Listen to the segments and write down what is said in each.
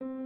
you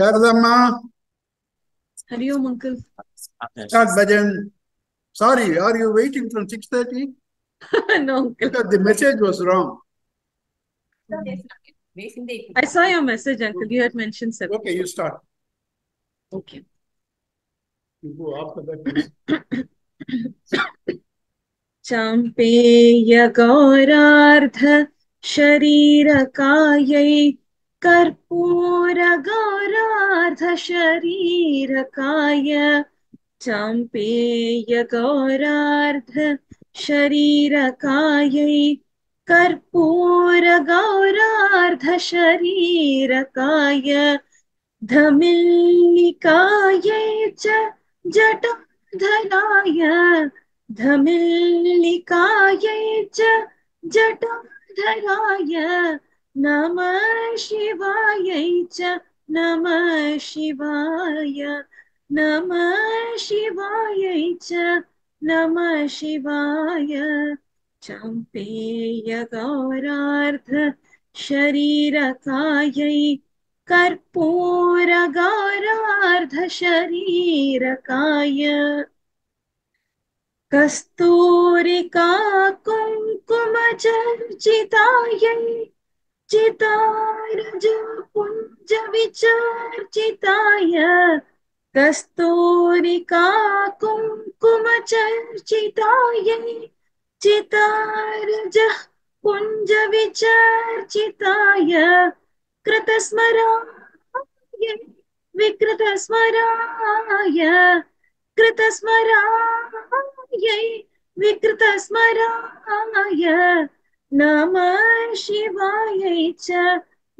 Sharadamma, Hari Om, uncle. start bhajan. Sorry, are you waiting from 6.30? no, uncle. Because the message was wrong. I saw your message, uncle. You had mentioned seven. Okay, you start. Okay. You go after that. चाम्पेय गौरार्ध शरीरकायै कर्पूरगौरार्धशरीरकाय चाम्पेयगौरार्धशरीरकायै कर्पूरगौरार्धशरीरकाय धमिल्लिकायै च? जटोधराय धमिल्लिकायै च? जटोधराय नमः शिवायै च नमः शिवाय नमः शिवायै च नमः शिवाय चाम्पेय गौरार्ध शरीरकायै कर्पूर गौरार्ध शरीरकाय कस्तूरिका कुङ्कुमचर्चितायै चितारजपुञ्जविचार्चिताय कस्तूरिका कुङ्कुमचर्चितायै कुंज विचर्चिताय कृतस्मराय विकृतस्मराय। विकृत विकृतस्मराय। नमः शिवायै च,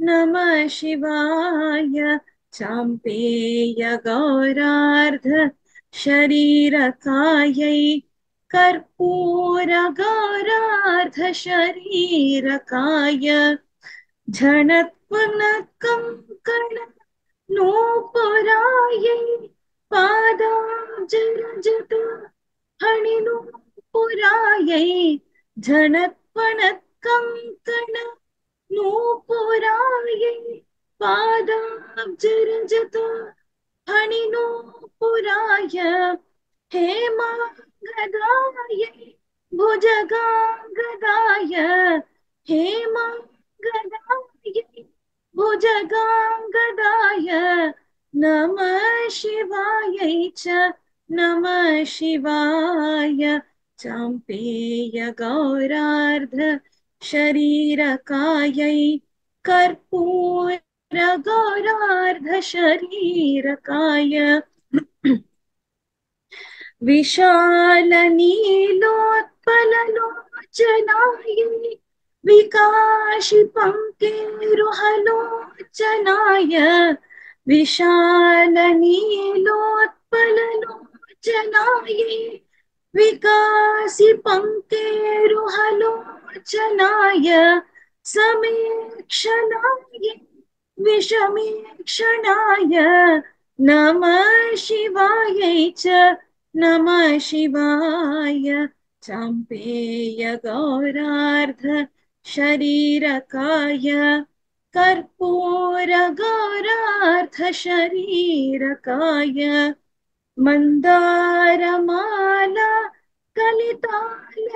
नमः शिवाय। चाम्पेय गौरार्ध शरीरकायै, कर्पूर गौरार्ध शरीरकाय। झणत्पुनकङ्कण नूपुरायै, पादाजरजत हणिनूपुरायै। झणत्पणत्कङ्कण नूपुरायै पादाब्जरजत हणिनूपुराय हेमाङ्गदायै भुजगाङ्गदाय हेमाङ्गदायै भुजगाङ्गदाय नमः शिवायै च, नमः शिवाय। चाम्पेय गौरार्ध शरीरकायै कर्पूरगौरार्धशरीरकाय। विशाल विकाशिपङ्केरुहलोचनाय विशालनीलोत्पललोचनाय विकासिपङ्केरुहलोचनाय समीक्षणाय विषमीक्षणाय नमः शिवायै च नमः शिवाय। चाम्पेय गौरार्ध शरीरकाय कर्पूर गौरार्ध शरीरकाय। मन्दारमाला कलितालकायै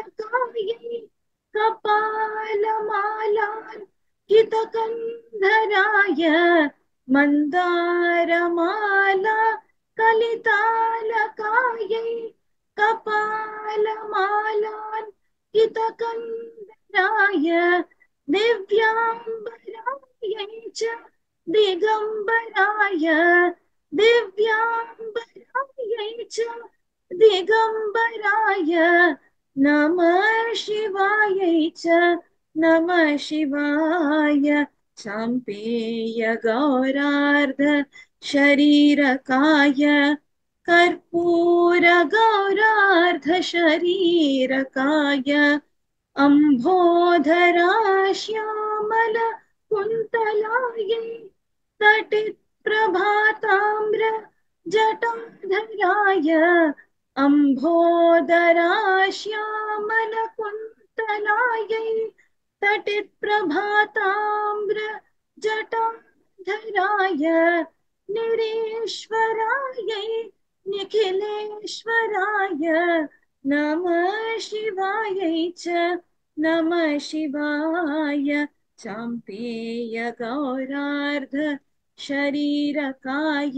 कपालमालान् कितकन्धराय मन्दारमाला कलितालकायै कपालमालान् कितकन्धराय दिव्याम्बरायै च दिगम्बराय दिव्याम्बरायै च दिगम्बराय नमः शिवायै च नमः शिवाय चाम्पेय गौरार्ध शरीरकाय कर्पूर गौरार्ध शरीरकाय अम्भोधरा तटिप्रभाताम्र जटाधराय अम्भोदरा श्यामल कुन्तलायै जटाधराय निरीश्वरायै निखिलेश्वराय नमः शिवायै च नमः शिवाय चाम्पेय गौरार्ध शरीरकाय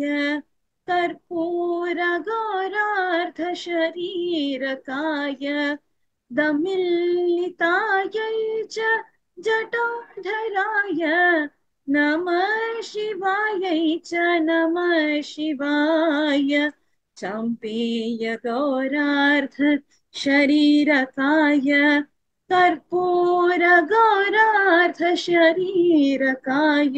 कर्पूर गौरार्ध शरीरकाय दमिलितायै च जटाधराय नमः शिवायै च नमः शिवाय चाम्पेय गौरार्ध शरीरकाय कर्पूर गौरार्ध शरीरकाय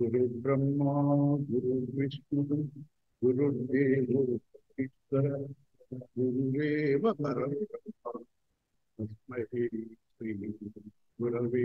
गुरुर्ब्रह्मा गुरुर्विष्णु गुरुर्देवो ईश्वर गुरुरेव परब्रह्म तस्मै श्री गुरवे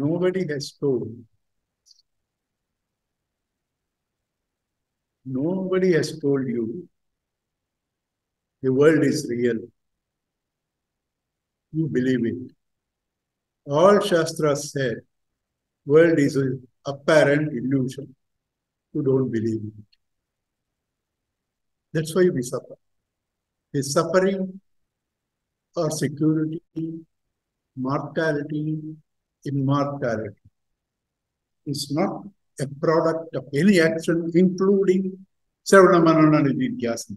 Nobody has told Nobody has told you the world is real. You believe it. All Shastras said world is an apparent illusion. You don't believe it. That's why we suffer. Is suffering or security, mortality, immortality. It's not a product of any action, including Manana Nidhyasana.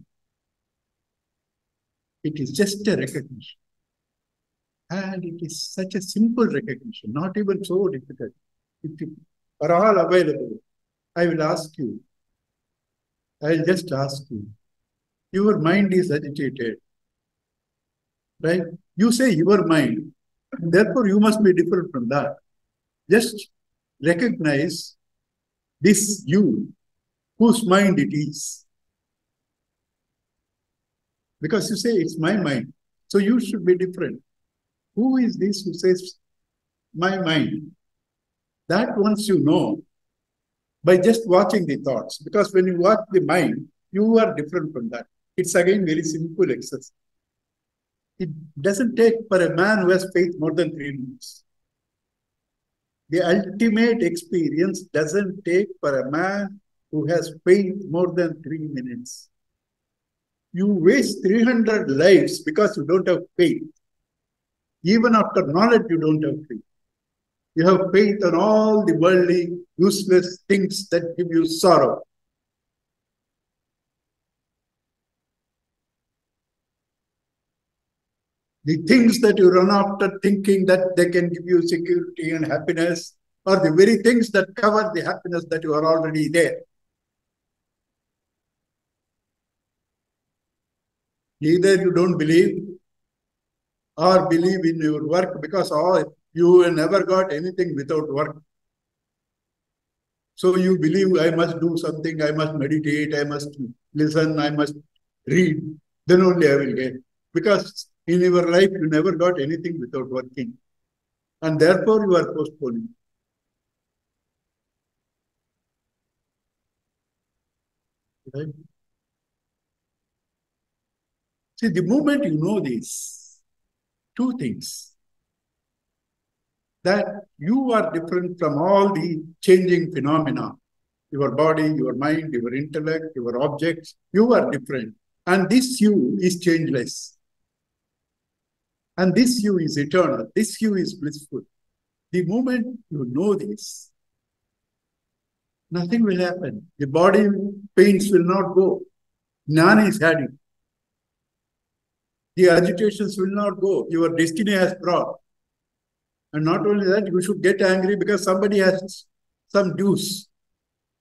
It is just a recognition. And it is such a simple recognition, not even so difficult. If you are all available, I will ask you. I'll just ask you. Your mind is agitated. Right? You say your mind, therefore you must be different from that. Just recognize this you, whose mind it is. Because you say it's my mind, so you should be different. Who is this who says my mind? That once you know by just watching the thoughts, because when you watch the mind, you are different from that. It's again very simple exercise. It doesn't take for a man who has faith more than three minutes. The ultimate experience doesn't take for a man who has faith more than three minutes. You waste 300 lives because you don't have faith. Even after knowledge, you don't have faith. You have faith on all the worldly, useless things that give you sorrow. The things that you run after thinking that they can give you security and happiness are the very things that cover the happiness that you are already there. Either you don't believe or believe in your work because all, you never got anything without work. So you believe I must do something, I must meditate, I must listen, I must read, then only I will get. Because in your life, you never got anything without working. And therefore, you are postponing. Right? See, the moment you know this, two things that you are different from all the changing phenomena. Your body, your mind, your intellect, your objects, you are different. And this you is changeless. And this you is eternal. This you is blissful. The moment you know this, nothing will happen. The body pains will not go. Jnana is had. The agitations will not go. Your destiny has brought. And not only that, you should get angry because somebody has some dues.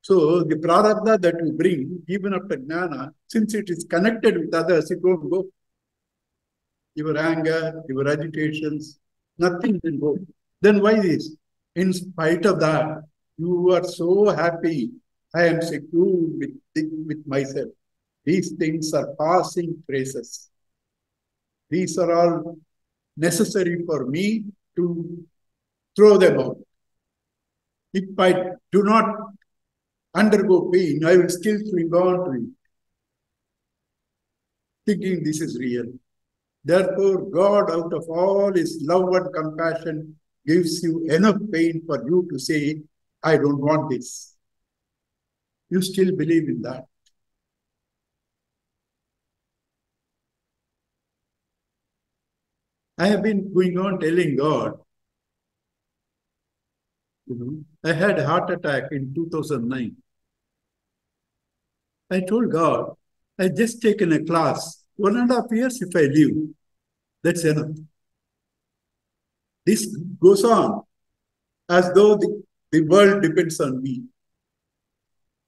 So the prarabdha that you bring, even after jnana, since it is connected with others, it won't go. Your anger, your agitations, nothing will go. Then why this? In spite of that, you are so happy. I am secure with, with myself. These things are passing phrases. These are all necessary for me to throw them out. If I do not undergo pain, I will still cling on to it, thinking this is real. Therefore, God, out of all His love and compassion, gives you enough pain for you to say, I don't want this. You still believe in that. I have been going on telling God, you know, I had a heart attack in 2009. I told God, I just taken a class, one and a half years if I live, that's enough. This goes on as though the, the world depends on me.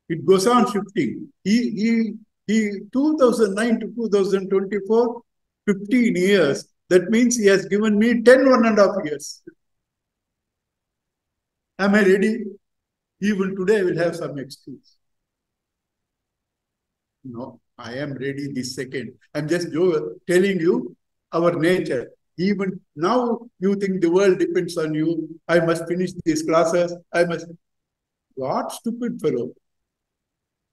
It goes on shifting. He, he, he, 2009 to 2024, 15 years, that means he has given me 10 one and a half years. Am I ready? Even today I will have some excuse. No, I am ready this second. I'm just telling you our nature. Even now you think the world depends on you. I must finish these classes. I must. What stupid fellow.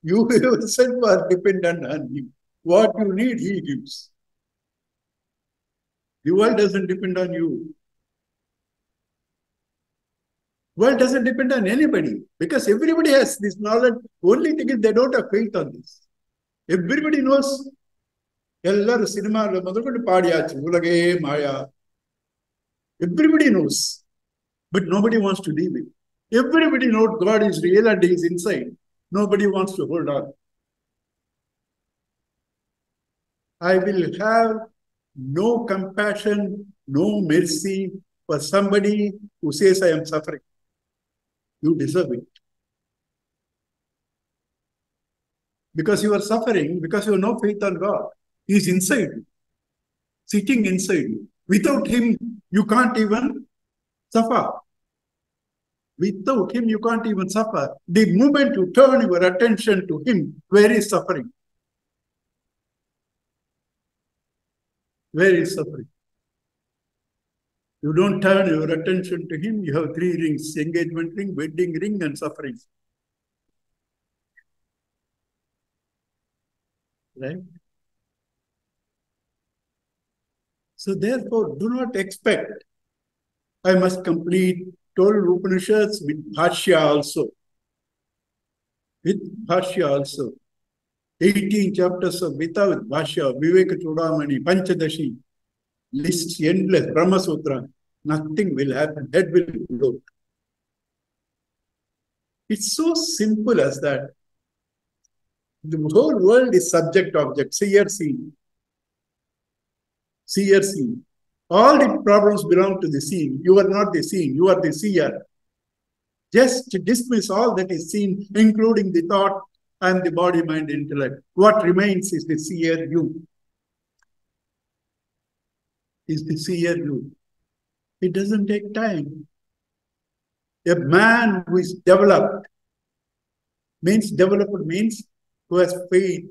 You yourself are dependent on him. What you need, he gives. The world doesn't depend on you. World doesn't depend on anybody because everybody has this knowledge. Only thing is they don't have faith on this. Everybody knows எல்லாரும் சினிமாவில் முதற்கொண்டு பாடியாச்சு உலகே மாயா everybody knows but nobody wants to leave it everybody knows God is real and is inside nobody wants to hold on I will have no compassion, no mercy for somebody who says I am suffering. You deserve it. Because you are suffering, because you have no faith on God. He is inside you, sitting inside you. Without Him, you can't even suffer. Without Him, you can't even suffer. The moment you turn your attention to Him, where is suffering? Where is suffering? You don't turn your attention to him, you have three rings engagement ring, wedding ring, and suffering. Right? So, therefore, do not expect I must complete 12 Upanishads with Bhashya also. With Bhashya also. 18 chapters of Gita with Bhashya, Viveka Chudamani, Panchadashi, lists endless, Brahma Sutra, nothing will happen, head will blow. It's so simple as that. The whole world is subject object. Seer seen. All the problems belong to the seen. You are not the seen, you are the seer. Just dismiss all that is seen, including the thought and the body, mind, intellect. What remains is the seer you is the seer you. It doesn't take time. A man who is developed means developed means who has faith,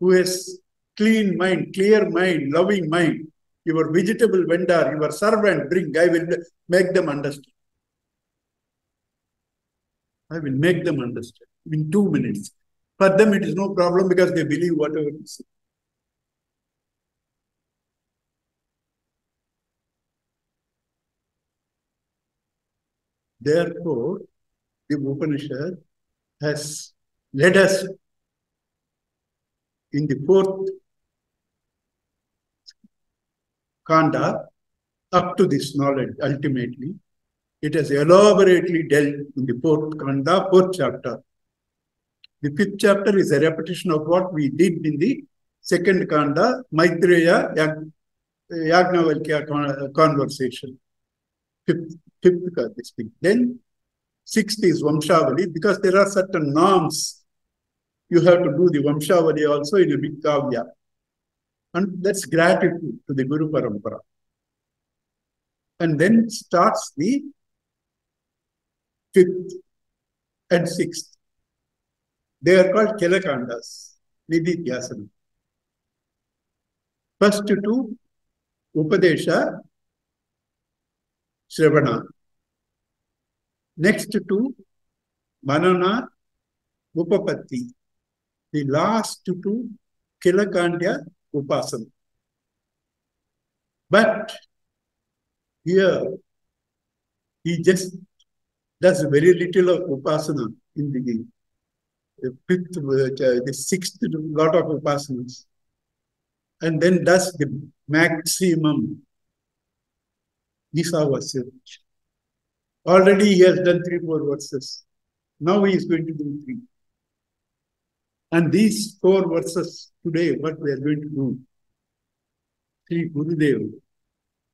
who has clean mind, clear mind, loving mind, your vegetable vendor, your servant, bring, I will make them understand. I will make them understand in two minutes. For them, it is no problem because they believe whatever you say. Therefore, the Upanishad has led us in the fourth kanda up to this knowledge ultimately. It has elaborately dealt in the fourth kanda, fourth chapter. The fifth chapter is a repetition of what we did in the second kanda, Maitreya Yag- Yagnavalkya conversation. Fifth, fifth this thing. Then sixth is Vamshavali because there are certain norms. You have to do the Vamshavali also in a big kavya. And that's gratitude to the Guru Parampara. And then starts the fifth and sixth. They are called Khilakandas, Nididhyasana. First two, Upadesha, Shravana. Next two, Manana, Upapatti. The last two, Kilakandya, Upasana. But here, he just does very little of Upasana in the, the fifth, uh, the sixth lot of Upasanas. And then does the maximum Isavasya. Already he has done three, four verses. Now he is going to do three. And these four verses today, what we are going to do, Sri Gurudev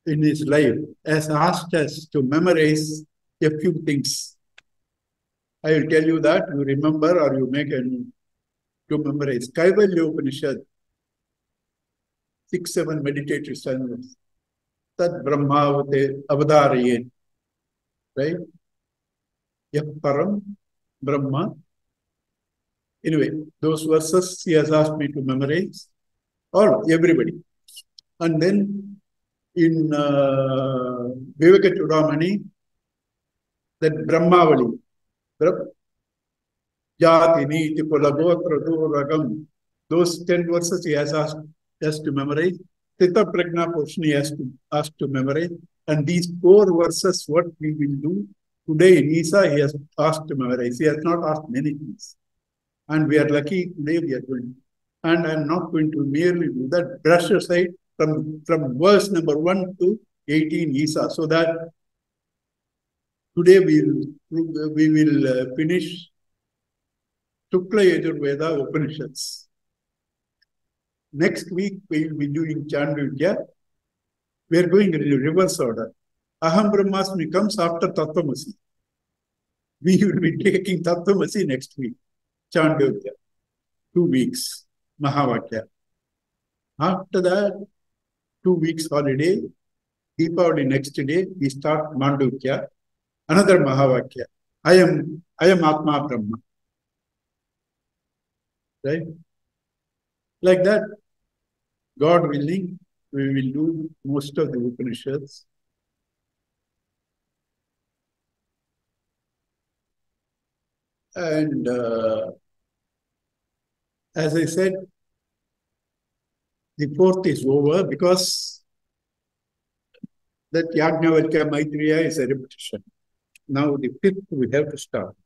in his life has asked us to memorize a few things. I will tell you that you remember or you make a to memorize. Kaivalya Upanishad, six, seven meditative stanzas. Tad Brahmavate Avadaraye. Right? Yah Param Brahma. Anyway, those verses he has asked me to memorize. All, everybody. And then in uh, Viveka Chudamani, that Brahmavali, Brah- Jati, Niti, Kula, Gotra, Duragam, those 10 verses he has asked us to memorize. Sthita Prajna portion he has to asked to memorize. And these four verses, what we will do today in Isa, he has asked to memorize. He has not asked many things. And we are lucky today we are going. And I'm not going to merely do that, brush aside from, from verse number 1 to 18 Isa, so that today we will, we will uh, finish Shukla Yajurveda Upanishads. Next week we will be doing Chandogya. We are going in reverse order. Aham Brahmasmi comes after Tattvamasi. We will be taking Tattvamasi next week. Chandogya. Two weeks. Mahavakya. After that, two weeks holiday. Deepavali next day, we start Mandukya. Another Mahavakya. I am, I am Atma Brahma. Right? Like that, God willing, we will do most of the Upanishads. And uh, as I said, the fourth is over because that Yagnavalkya Maitreya is a repetition. Now the fifth we have to start.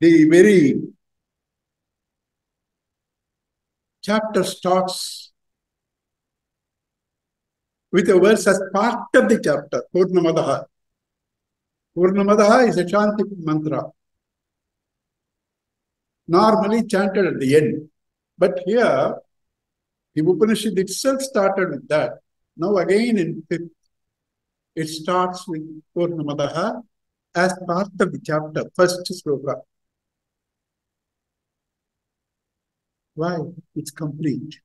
The very chapter starts with a verse as part of the chapter, Purnamadaha. Purnamadaha is a chanting mantra, normally chanted at the end. But here, the Upanishad itself started with that. Now again in fifth, it starts with Purnamadaha as part of the chapter, first sloka. Why? It's complete.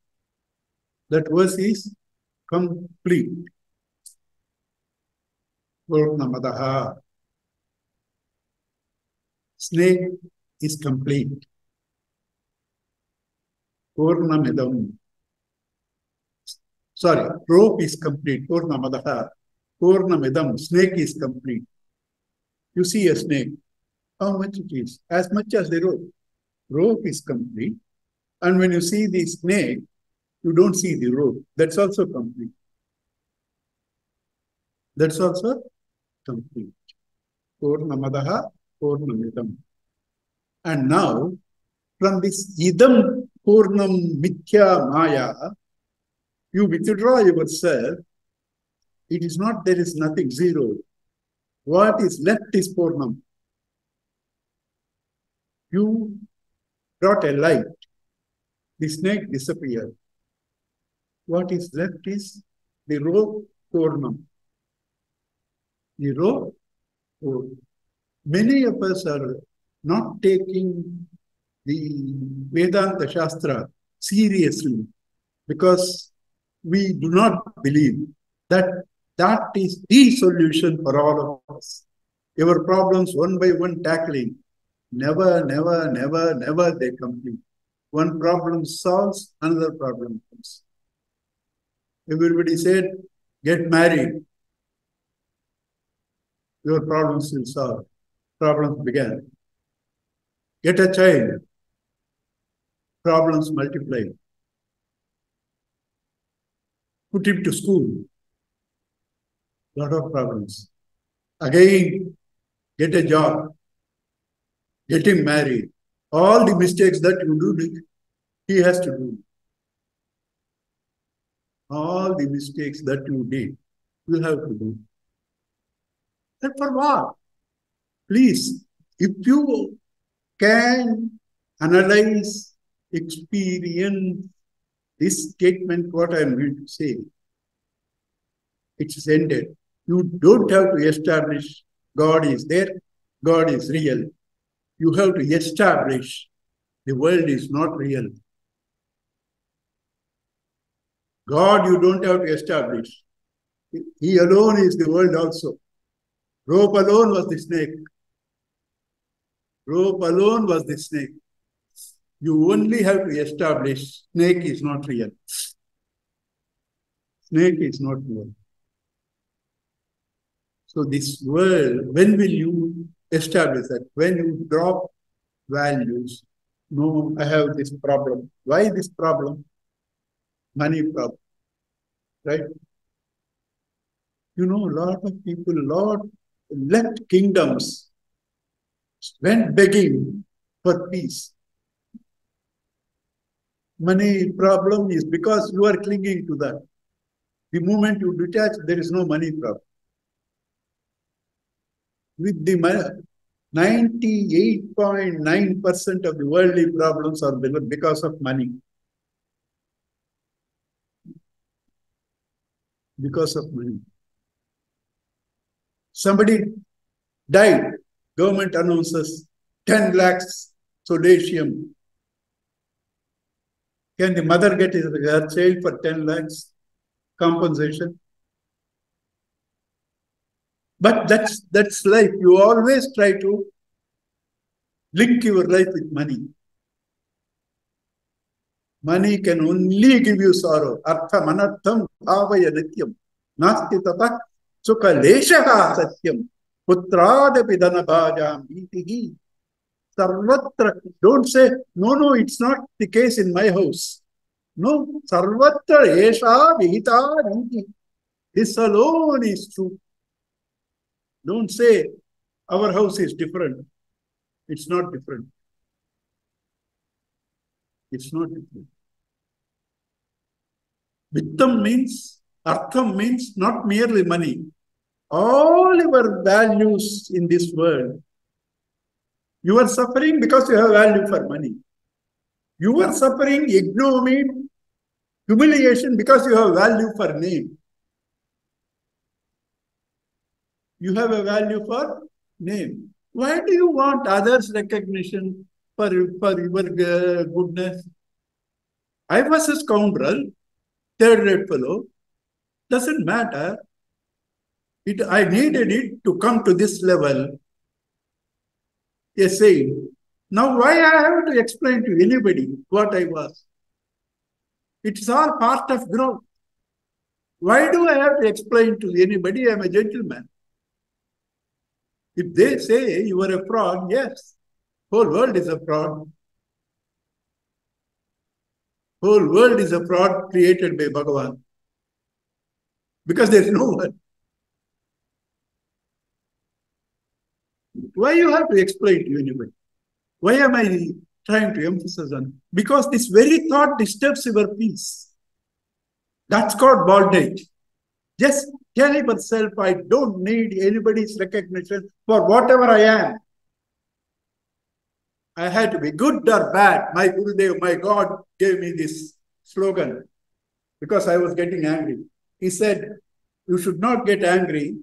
That verse is complete. Purnamadaha. Snake is complete. Purnamidam. Sorry, rope is complete. Purnamadaha. Purnamidam. Snake is complete. You see a snake. How much it is? As much as the rope. Rope is complete. And when you see the snake, you don't see the rope. That's also complete. That's also complete. Purnamadaha, Purnamidam. And now, from this idam purnam mithya maya, you withdraw yourself. It is not there is nothing zero. What is left is purnam. You brought a light. The snake disappeared. What is left is the rope purnam. The rope. purnam. Many of us are not taking the Vedanta Shastra seriously because we do not believe that that is the solution for all of us. Your problems one by one tackling, never, never, never, never they complete. One problem solves, another problem comes. Everybody said, get married. Your problems will solve. Problems began. Get a child. Problems multiply. Put him to school. Lot of problems. Again, get a job. Get him married. All the mistakes that you do, he has to do. All the mistakes that you did, you have to do. And for what? Please, if you can analyze, experience this statement, what I am going to say, it's ended. You don't have to establish God is there, God is real. You have to establish the world is not real. God, you don't have to establish. He alone is the world also. Rope alone was the snake. Rope alone was the snake. You only have to establish snake is not real. Snake is not real. So this world, when will you establish that? When you drop values, no, I have this problem. Why this problem? Money problem. Right? You know, a lot of people, lot left kingdoms, went begging for peace. Money problem is because you are clinging to that. The moment you detach, there is no money problem. With the 98.9% of the worldly problems are because of money. Because of money. Somebody died. Government announces 10 lakhs solatium. Can the mother get her child for 10 lakhs compensation? But that's that's life. You always try to link your life with money. Money can only give you sorrow. Artham anartham bhavaya nityam. Nasti tata sukha leshaha satyam. Putradapi dhanabhajam itihi. Sarvatra. Don't say, no, no, it's not the case in my house. No, sarvatra esha vihita niti. This alone is true. Don't say our house is different. It's not different. It's not different. Vittam means, artham means not merely money. All your values in this world, you are suffering because you have value for money. You are suffering ignominy, humiliation because you have value for name. You have a value for name. Why do you want others' recognition for, for your uh, goodness? I was a scoundrel, third rate fellow. Doesn't matter. It, I needed it to come to this level. A saying. Now, why I have to explain to anybody what I was? It's all part of growth. Why do I have to explain to anybody I'm a gentleman? If they say you are a fraud, yes, whole world is a fraud. Whole world is a fraud created by Bhagavan. Because there is no one. Why you have to explain to anybody? Why am I trying to emphasize on? Because this very thought disturbs your peace. That's called bondage. Just tell yourself, I don't need anybody's recognition for whatever I am. I had to be good or bad. My Gurudev, my God gave me this slogan because I was getting angry. He said, You should not get angry,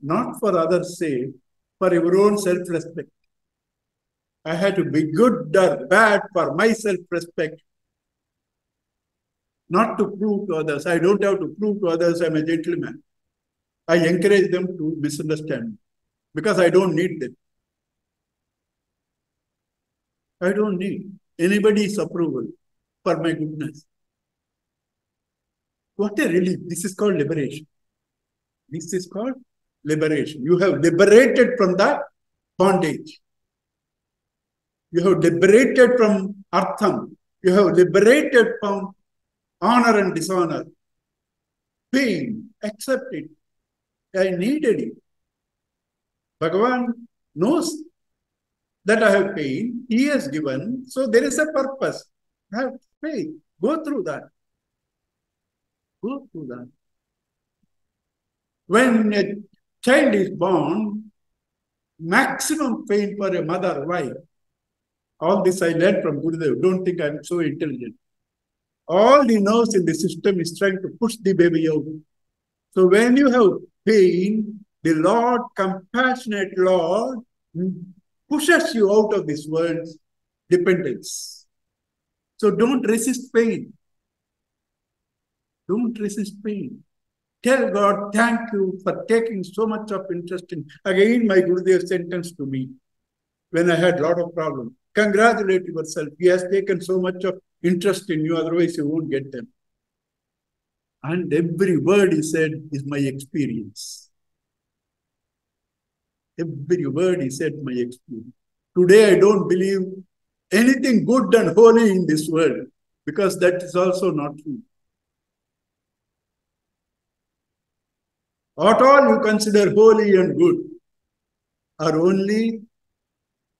not for others' sake, for your own self respect. I had to be good or bad for my self respect, not to prove to others. I don't have to prove to others I'm a gentleman. I encourage them to misunderstand me because I don't need them. I don't need anybody's approval for my goodness. What a relief. This is called liberation. This is called liberation. You have liberated from that bondage. You have liberated from artham. You have liberated from honor and dishonor. Pain, accept it. I needed it. Bhagavan knows that I have pain. He has given. So there is a purpose. Have faith. Go through that. Go through that. When a child is born, maximum pain for a mother. Why? All this I learned from Gurudev. Don't think I'm so intelligent. All the knows in the system is trying to push the baby out. So when you have pain, the Lord, compassionate Lord, mm, pushes you out of this world's dependence. So don't resist pain. Don't resist pain. Tell God, thank you for taking so much of interest in. Again, my Gurudev sentence to me when I had a lot of problems. Congratulate yourself. He has taken so much of interest in you, otherwise you won't get them. And every word he said is my experience. Every word he said, my experience. Today I don't believe anything good and holy in this world because that is also not true. What all you consider holy and good are only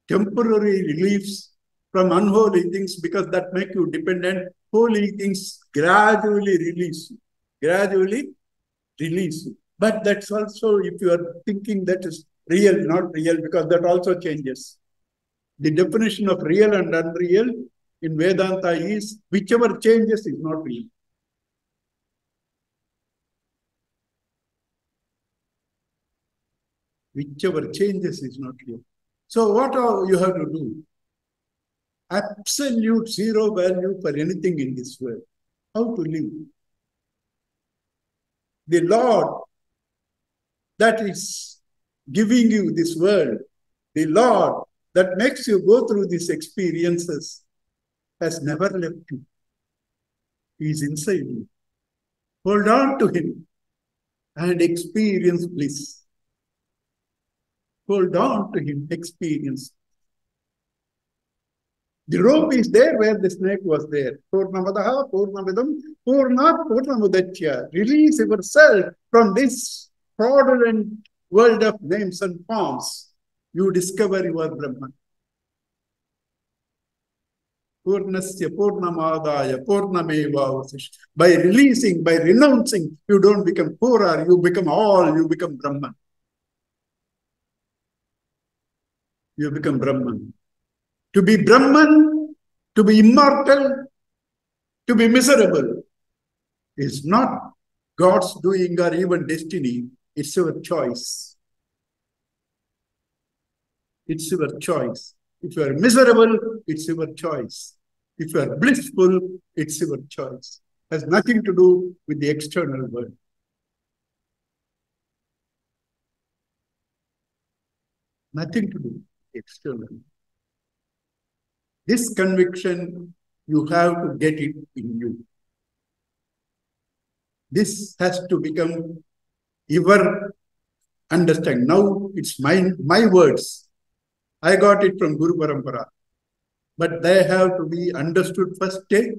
temporary reliefs from unholy things because that make you dependent. Holy things gradually release you, gradually release. But that's also if you are thinking that is real, not real, because that also changes. The definition of real and unreal in Vedanta is whichever changes is not real. Whichever changes is not real. So what you have to do? Absolute zero value for anything in this world. How to live? The Lord that is giving you this world, the Lord that makes you go through these experiences has never left you. He is inside you. Hold on to Him and experience bliss. Hold on to Him, experience. The rope is there where the snake was there. Purnamadaha, Purnamidam, Purnat, Purnamudachya. Release yourself from this fraudulent world of names and forms. You discover your Brahman. Purnasya Purnamadaya Purnameva By releasing, by renouncing, you don't become poorer, you become all, you become Brahman. You become Brahman. To be Brahman, to be immortal, to be miserable is not God's doing or even destiny. It's your choice. It's your choice. If you are miserable, it's your choice. If you are blissful, it's your choice. It has nothing to do with the external world. Nothing to do external. This conviction, you have to get it in you. This has to become your understanding. Now it's my, my words. I got it from Guru Parampara. But they have to be understood first stage,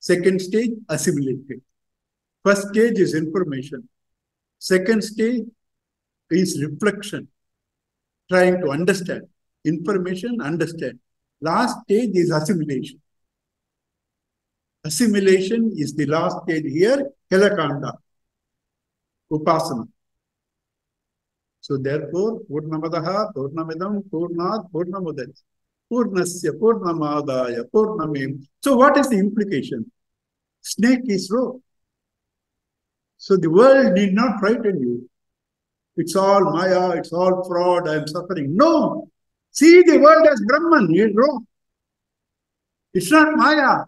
second stage, assimilated. First stage is information. Second stage is reflection, trying to understand. Information, understand. Last stage is assimilation. Assimilation is the last stage here, Khilakanda, Upasana. So therefore, Purnamadaha, Purnamidam, Purnat, Purnamudaj, Purnasya, Purnamadaya, Purnamim. So what is the implication? Snake is raw. So the world need not frighten you. It's all Maya, it's all fraud, I am suffering. No! See the world as Brahman, it's raw. It's not Maya.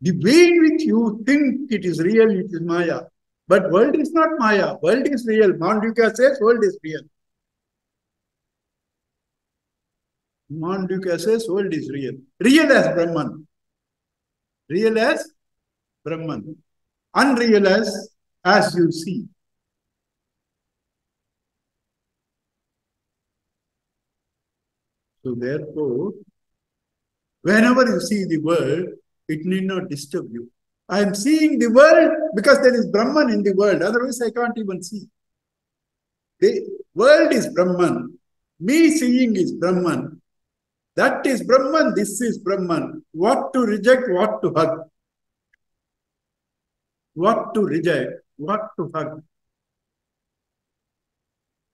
The way in which you think it is real, it is Maya. But world is not Maya. World is real. Mandukya says world is real. Mandukya says world is real. Real as Brahman. Real as Brahman. Unreal as as you see. So therefore, whenever you see the world, it need not disturb you. I am seeing the world because there is Brahman in the world. Otherwise, I can't even see. The world is Brahman. Me seeing is Brahman. That is Brahman. This is Brahman. What to reject, what to hug. What to reject, what to hug.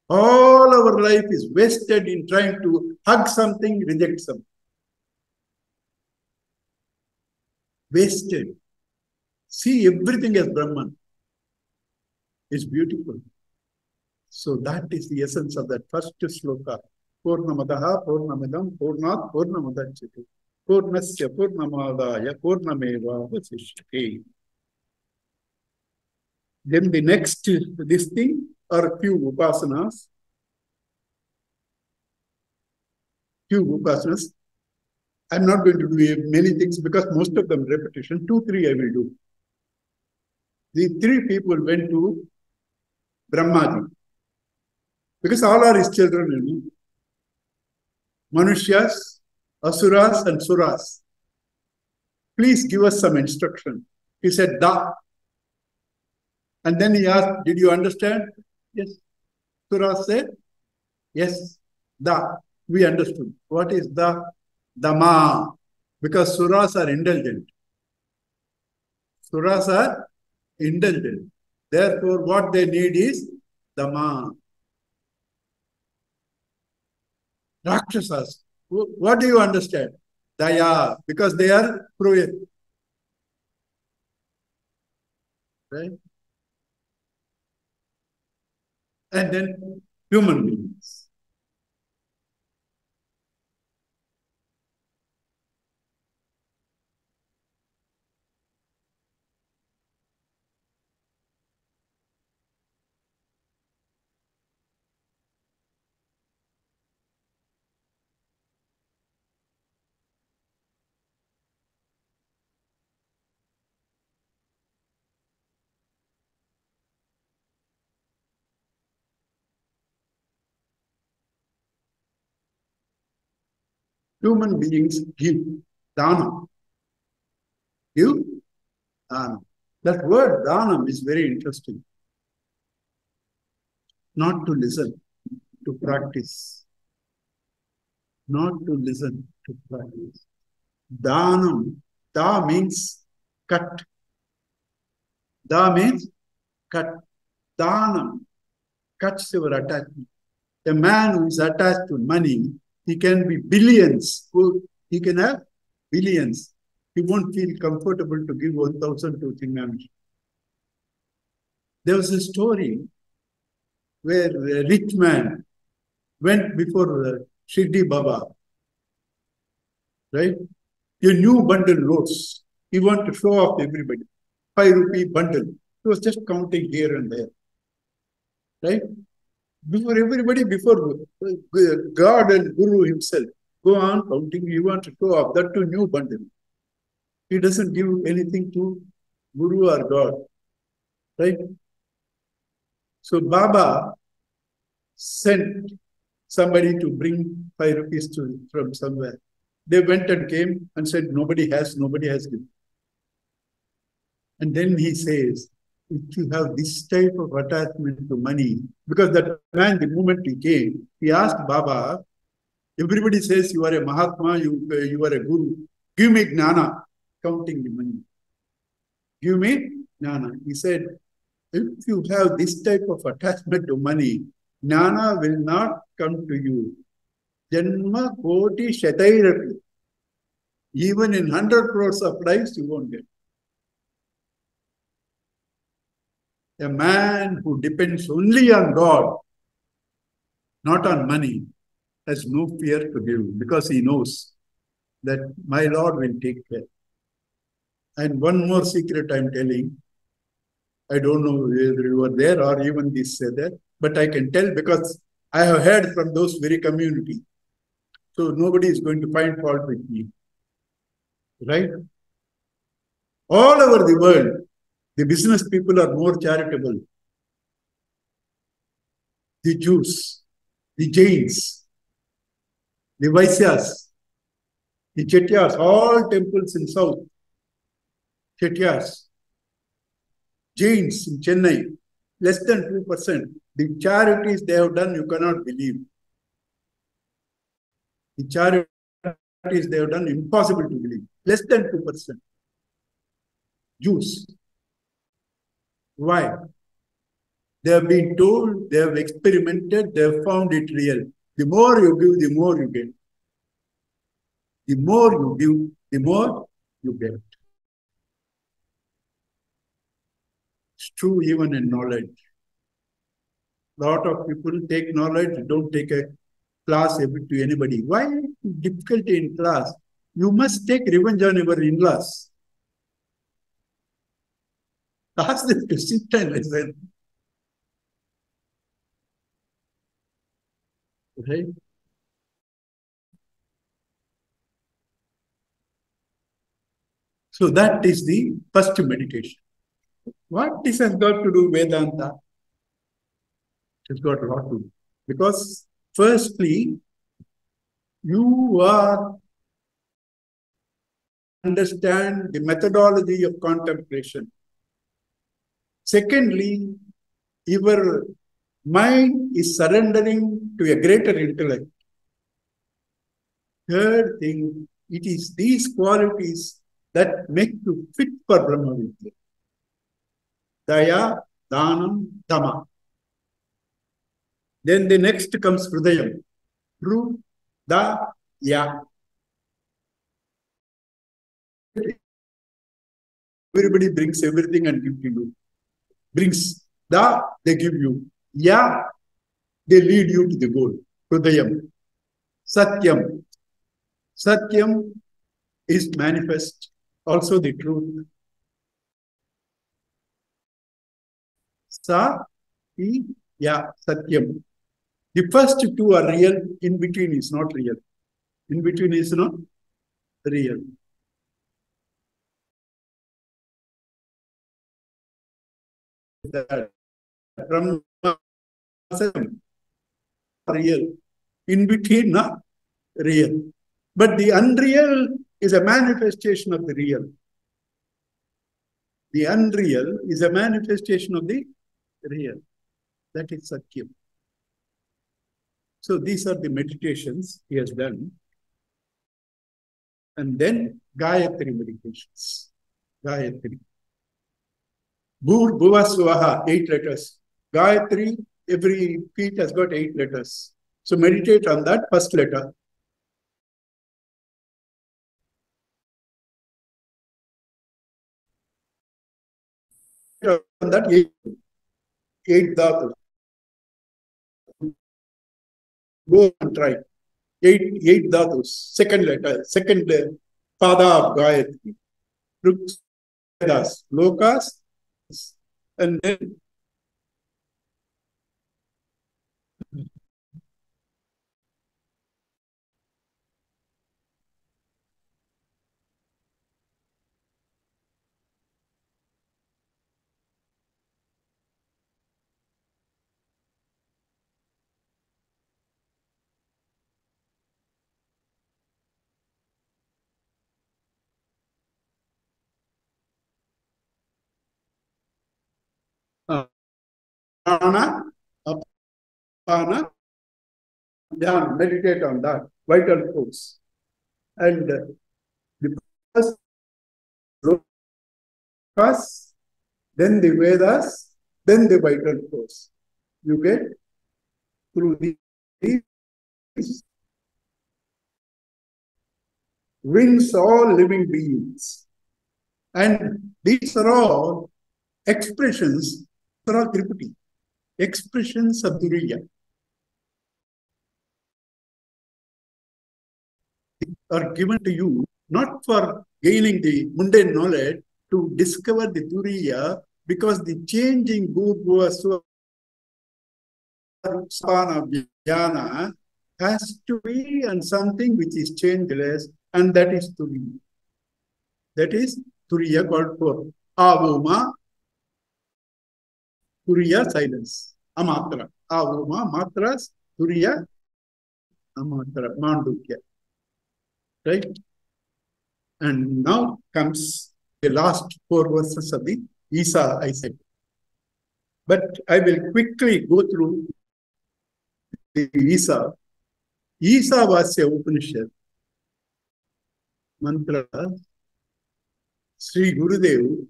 All our life is wasted in trying to hug something, reject something. Wasted. See everything as Brahman. It's beautiful. So that is the essence of that first sloka. Purnamadaha, Purnamidam, Purnat, Purnamudachiti. Purnasya, Purnamadaya, Purnameva, Vasishyate. Then the next, this thing, are a few upasanas. Few upasanas. I'm not going to do many things because most of them repetition. Two, three I will do. The three people went to Brahmaji because all are his children, you know. Manushas, Asuras, and Suras. Please give us some instruction. He said, Da. And then he asked, Did you understand? Yes. Surah said, Yes, Da. We understood. What is the Dama? Because Suras are indulgent. Suras are indulgent. Therefore, what they need is Dama. Rakshasas. What do you understand? Daya, because they are cruel. Right? And then human beings. Human beings give dhanam. Give dhanam. That word dhanam is very interesting. Not to listen, to practice. Not to listen, to practice. Dhanam. Da means cut. Da means cut. Dhanam cuts your attachment. A man who is attached to money he can be billions. He can have billions. He won't feel comfortable to give 1,000 to Chingamji. There was a story where a rich man went before uh, Shirdi Baba, right? A new bundle notes. He wanted to show off everybody. Five rupee bundle. He was just counting here and there, right? Before everybody, before God and Guru himself. Go on counting, you want to show up that to new bundle. He doesn't give anything to Guru or God. Right? So Baba sent somebody to bring five rupees to from somewhere. They went and came and said, Nobody has, nobody has given. And then he says, if you have this type of attachment to money, because that man, the moment he came, he asked Baba, everybody says you are a Mahatma, you, you are a Guru. Give me gnana, counting the money. Give me gnana. He said, if you have this type of attachment to money, gnana will not come to you. Janma koti shatairapi. Even in 100 crores of lives, you won't get. A man who depends only on God, not on money, has no fear to give because he knows that my Lord will take care. And one more secret I'm telling. I don't know whether you were there or even this said there, but I can tell because I have heard from those very community. So nobody is going to find fault with me. Right? All over the world, the business people are more charitable. The Jews, the Jains, the Vaisyas, the Chetyas, all temples in South, Chetyas, Jains in Chennai, less than 2%. The charities they have done, you cannot believe. The charities they have done, impossible to believe. Less than 2%. Jews. Why? They have been told, they have experimented, they have found it real. The more you give, the more you get. The more you give, the more you get. It's true even in knowledge. A Lot of people take knowledge, don't take a class to anybody. Why difficulty in class? You must take revenge on your in-laws. Ask sit and listen. Right? So that is the first meditation. What this has got to do Vedanta? It has got a lot to do. Because firstly, you are understand the methodology of contemplation. Secondly, your mind is surrendering to a greater intellect. Third thing, it is these qualities that make you fit for Brahma Vidya. Daya, Danam, Dhamma. Then the next comes Hridayam. Ru, Da, Ya. Everybody brings everything and gives to you. Brings Da, they give you. Ya, they lead you to the goal. Hridayam. Satyam. Satyam is manifest, also the truth. Sa, I, Ya, Satyam. The first two are real, in between is not real. In between is not real. That from real. In between, not real. But the unreal is a manifestation of the real. The unreal is a manifestation of the real. That is Satyam. So these are the meditations he has done. And then Gayatri meditations. Gayatri. Bhur Bhuva Swaha, eight letters. Gayatri, every feet has got eight letters. So meditate on that first letter. On that eight, eight dhatu. Go and try. Eight, eight dhatus. Second letter, second uh, pada of Gayatri. Lokas, and then prana, apana, Dhyan, meditate on that, vital force. And the first then the Vedas, then the vital force. You get through these wins all living beings. And these are all expressions, all Tripati, expressions of Turiya. Are given to you not for gaining the mundane knowledge, to discover the Turiya because the changing Bhurva Spana Jnana has to be on something which is changeless, and that is Turiya. That is Turiya called for Avoma, Turiya silence, Amatra. Avoma, Matras, Turiya, Amatra, Mandukya. Right? And now comes the last four verses of the Isa, I said. But I will quickly go through the Isa. Isa was a Upanishad mantra. Sri Gurudev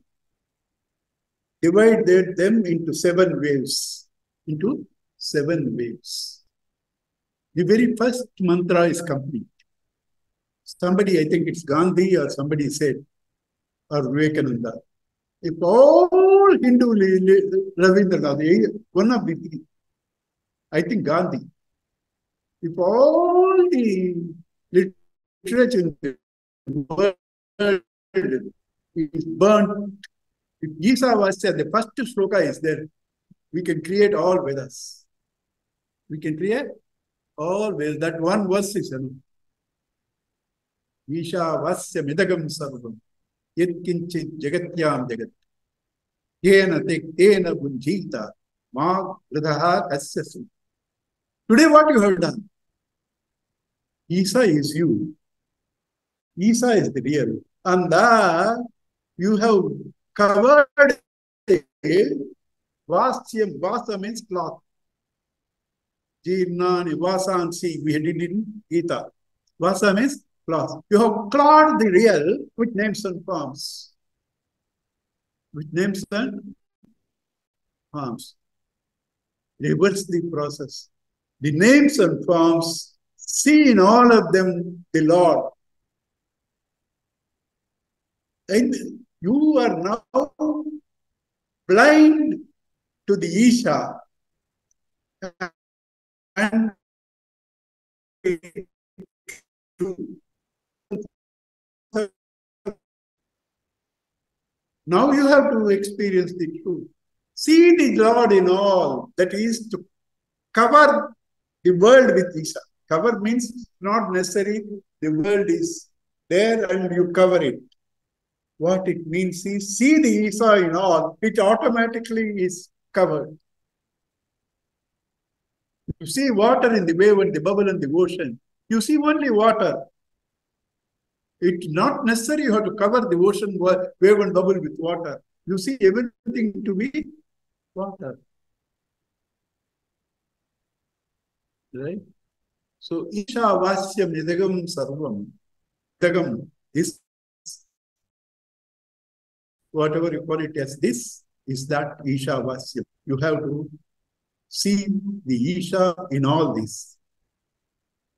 divided them into seven waves. Into seven waves. The very first mantra is complete. Somebody, I think it's Gandhi or somebody said, or Vivekananda. If all Hindu Ravindranath, one of the three, I think Gandhi, if all the literature in the world is burnt, If was said, the first sloka is that we can create all Vedas. We can create all Vedas. That one verse is enough. ईशावास्य मिदगम सर्वम यत्किंचित jagatyam jagat yena tek yena bunjita ma कस्य asya Today what you have done? Isa is you. Isa is the real. and that you have covered. Vasyam, Vasa means cloth. Jirnani, Vasansi, we did in Gita. Vasa means clause. You have clawed the real with names and forms. With names and forms. Reverse the process. The names and forms, see in all of them the Lord. And you are now blind to the Isha. And Now you have to experience the truth. See the Lord in all. That is to cover the world with Isha. Cover means not necessary. The world is there and you cover it. What it means is see the Isa in all. It automatically is covered. You see water in the wave and the bubble and the ocean. You see only water. It's not necessary you have to cover the ocean wave and bubble with water. You see everything to be water. Right? So Isha Vasyam Nidagam Sarvam. Nidagam is whatever you call it as this, is that Isha Vasyam. You have to see the Isha in all this.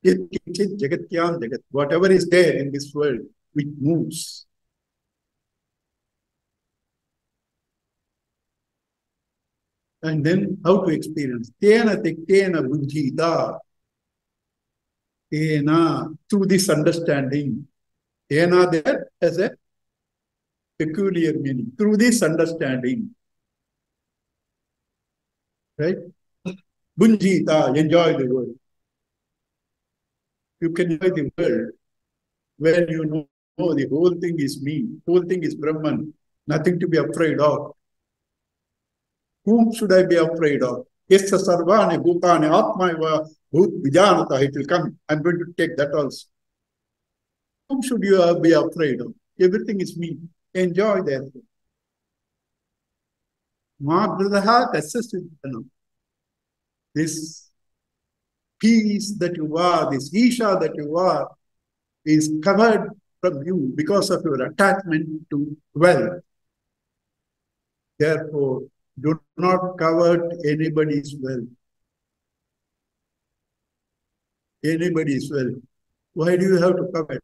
Jagat, whatever is there in this world, which moves. And then how to experience. Tena tektena bujjita. Tena, through this understanding. Tena there as a peculiar meaning. Through this understanding. Right? Bunjita, enjoy the world you can enjoy the world when you know, know the whole thing is me, whole thing is Brahman, nothing to be afraid of. Whom should I be afraid of? Yes, sarvani bhutani atmaiva bhut vijanata, it will come. I'm going to take that also. Whom should you be afraid of? Everything is me. Enjoy that. Magradaha Kasyasiddhanam. This peace that you are, this Isha that you are, is covered from you because of your attachment to wealth. Therefore, do not covet anybody's wealth. Anybody's wealth. Why do you have to covet?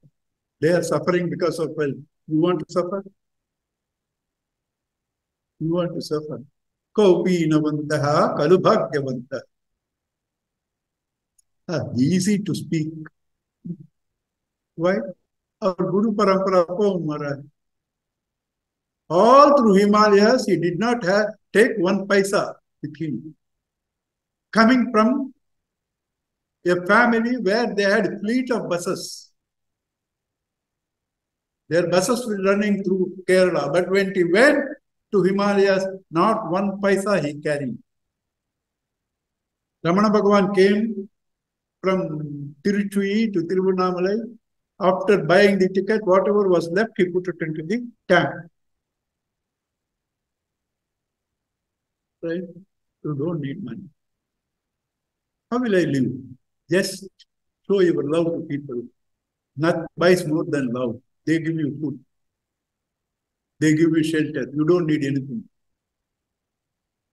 They are suffering because of wealth. You want to suffer? You want to suffer. Kaupinavantaha kalubhagyavantaha. Ah, easy to speak. Why? Our Guru Parampara Maharaj. All through Himalayas, he did not have take one paisa with him. Coming from a family where they had fleet of buses. Their buses were running through Kerala, but when he went to Himalayas, not one paisa he carried. Ramana Bhagavan came from Tiruchuli to Tiruvannamalai. After buying the ticket, whatever was left, he put it into the tank. Right? You don't need money. How will I live? Just show your love to people. Not buys more than love. They give you food. They give you shelter. You don't need anything.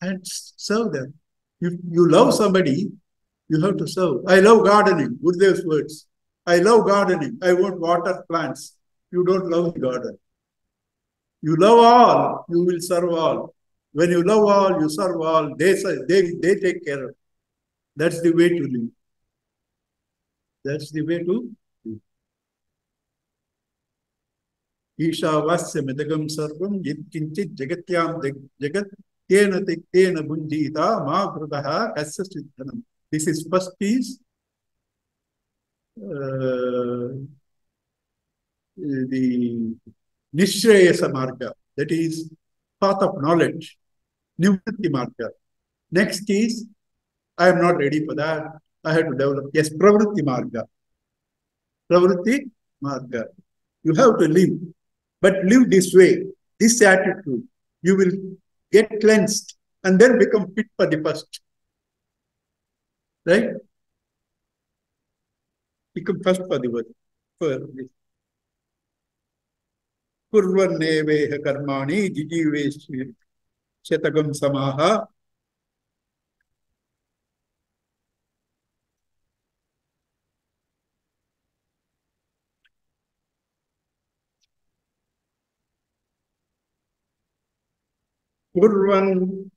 And serve them. If you love somebody, you have to serve. I love gardening. Gurudev's words. I love gardening. I want water plants. You don't love the garden. You love all, you will serve all. When you love all, you serve all. They, they, they take care of. That's the way to live. That's the way to Ishavasya मिदगम सर्व यत्किंचित जगत्याम जगत तेन तेन भुंजीता मा भृगः कस्य सिद्धनम this is first piece the निश्रेयस मार्ग that is path of knowledge, निवृत्ति मार्ग। Next is I am not ready for that I have to develop yes प्रवृत्ति मार्ग। प्रवृत्ति मार्ग। You have to live but live this way, this attitude, you will get cleansed and then become fit for the first. Right? Become first for the work. For this. Kurvaneveha karmani jijivesh shatagam samaha Kurvan,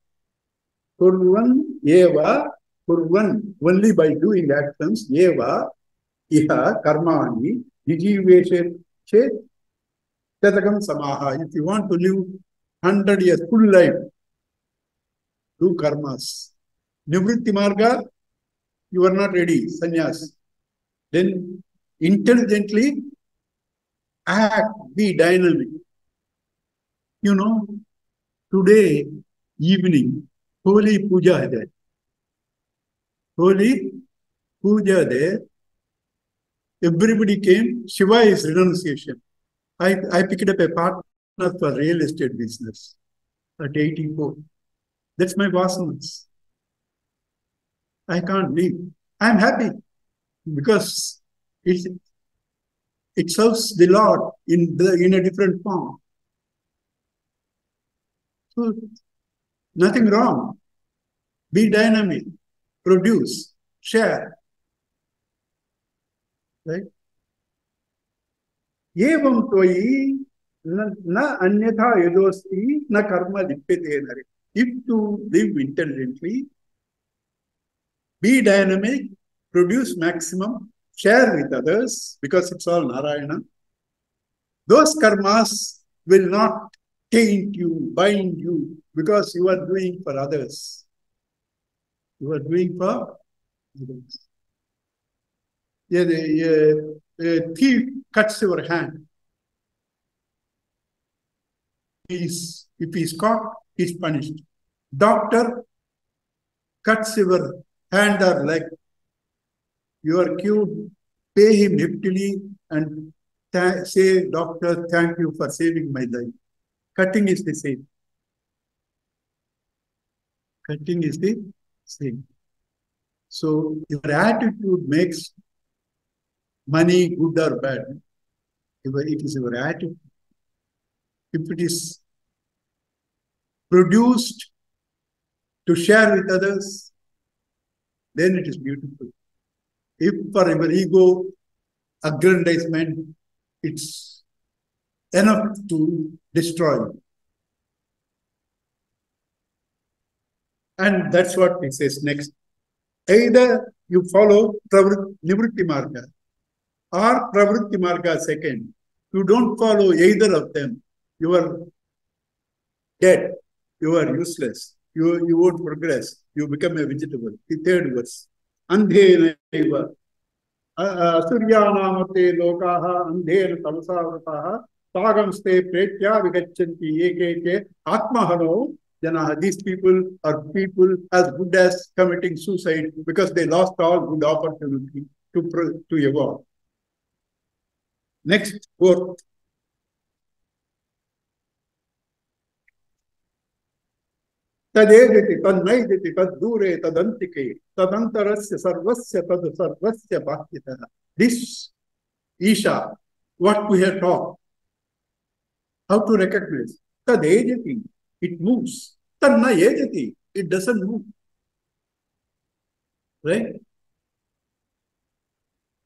Kurvan, Eva, Kurvan, only by doing actions, Eva, Iha, Karmani, Jijiveshe, Chet, Tatakam Samaha. If you want to live 100 years, full life, do karmas. Nivritti Marga, you are not ready, sannyas. Then intelligently act, be dynamic. You know, today evening, holy puja है there. Holy puja there. Everybody came. Shiva is renunciation. I, I picked up a partner for real estate business at 84. That's my vasanas. I can't leave. I'm happy because it, it serves the Lord in the in a different form. So nothing wrong. Be dynamic, produce, share. Right? एवं त्वयि न अन्यथा यदोस्ति न कर्म लिप्यते नरे if to live intelligently be dynamic produce maximum share with others because it's all narayana those karmas will not taint you bind you because you are doing for others you are doing for others the, uh, a thief cuts your hand. He's, if he's caught, he's punished. Doctor cuts your hand or leg. You are cured. Pay him heftily and say, Doctor, thank you for saving my life. Cutting is the same. Cutting is the same. So your attitude makes money good or bad. It is your attitude. If it is produced to share with others, then it is beautiful. If for your ego, aggrandizement, it's enough to destroy. And that's what he says next. Either you follow Nivritti Marga or Pravritti Marga second. You don't follow either of them. You are dead. You are useless. You, you won't progress. You become a vegetable. The third verse. Andhenaiva. Asuryanamate lokaha andhen tamsavrataha स्वागंस्ते प्रेत्य विगच्छन्ति एकैके आत्महनो। जनाः these people are people as good as committing suicide because they lost all good opportunity to to your next fourth सर्वस्य सर्वस्य this Isha what we have talked how to recognize tadejati it moves tanna ejati it doesn't move right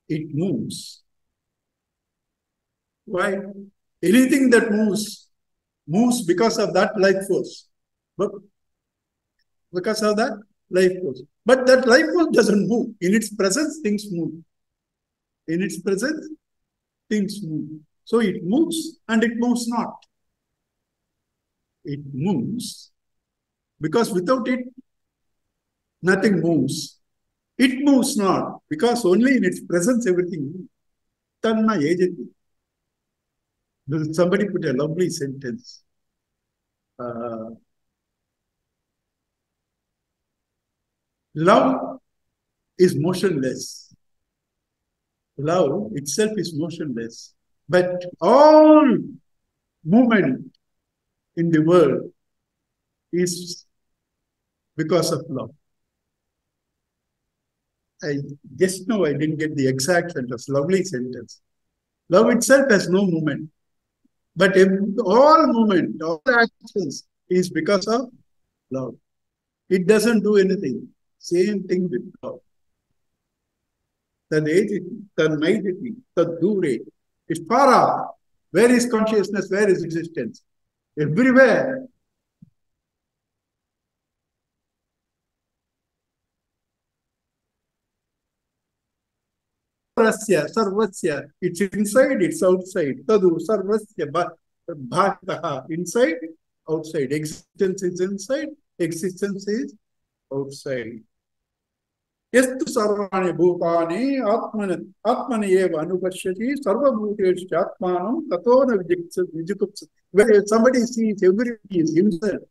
it moves why anything that moves moves because of that life force but because of that life force. But that life force doesn't move. In its presence, things move. In its presence, things move. So it moves and it moves not. It moves because without it, nothing moves. It moves not because only in its presence everything moves. Somebody put a lovely sentence. Uh, Love is motionless. Love itself is motionless. But all movement in the world is because of love. I just know I didn't get the exact sentence, lovely sentence. Love itself has no movement. But all movement, all actions is because of love. It doesn't do anything. Same thing with God. Tadejiti, tanmaiditi, tadure. It's far off. Where is consciousness? Where is existence? Everywhere. Sarvasya, sarvasya. It's inside, it's outside. Tadu, sarvasya, bhaktaha. Inside, outside. Existence is inside, existence is outside. यस्तु सर्वाणि भूतानि आत्मन आत्मनि एव अनुपश्यति सर्वभूतेषु आत्मानं ततो न when somebody sees everybody is himself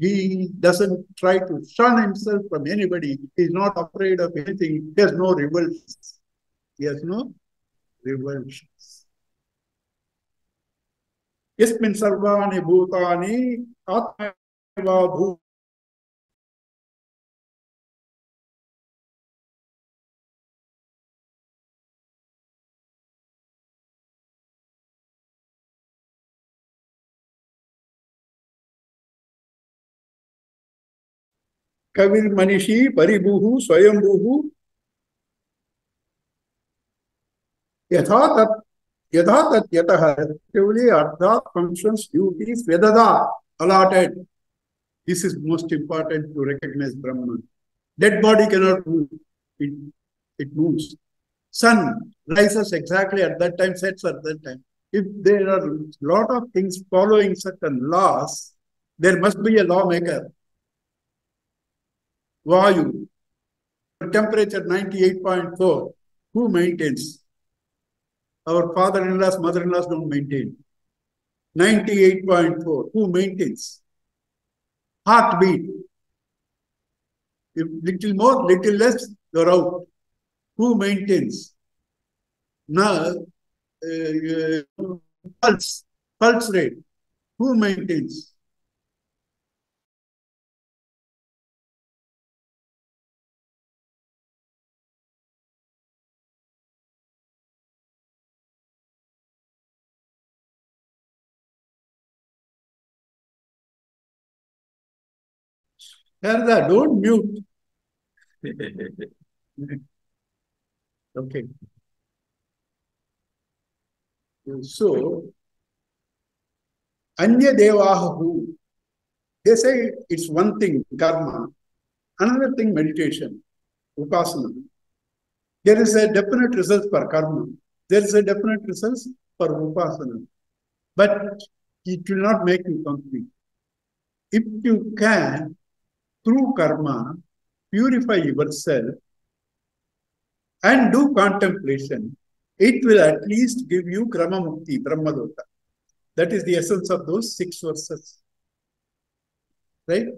he doesn't try to shun himself from anybody he is not afraid of anything he has no revulsions he has no revulsions यस्मिन् सर्वाणि भूतानि आत्मैव भू कविर मनीषी परिभू स्वयंभू यथा तत् यथा तत् यतः effectively अर्थात functions duties vedada allotted this is most important to recognize brahman dead body cannot move it, it moves sun rises exactly at that time sets at that time if there are a lot of things following certain laws there must be a lawmaker Vayu, temperature 98.4, who maintains? Our father-in-laws, mother-in-laws don't maintain. 98.4, who maintains? Heartbeat. If little more, little less, you're out. Who maintains? Now, uh, uh, pulse, pulse rate. Who maintains? Sharda, don't mute. okay. So, Anya Devahu, they say it's one thing, karma. Another thing, meditation, upasana. There is a definite result for karma. There is a definite result for upasana. But it will not make you complete. If you can, through karma, purify yourself and do contemplation, it will at least give you Krama Mukti, Brahmadota. That is the essence of those six verses. Right?